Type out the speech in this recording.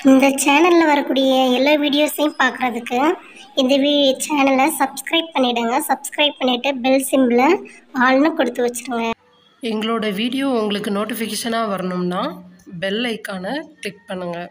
இந்த சேனலில் வரக்கூடிய எல்லா வீடியோஸையும் பார்க்குறதுக்கு இந்த வீ சேனலை சப்ஸ்கிரைப் பண்ணிவிடுங்க சப்ஸ்கிரைப் பண்ணிவிட்டு பெல் சிம்மில் ஆள்னு கொடுத்து வச்சுருங்க. எங்களோட வீடியோ உங்களுக்கு நோட்டிஃபிகேஷனாக வரணும்னா பெல் ஐக்கானை கிளிக் பண்ணுங்கள்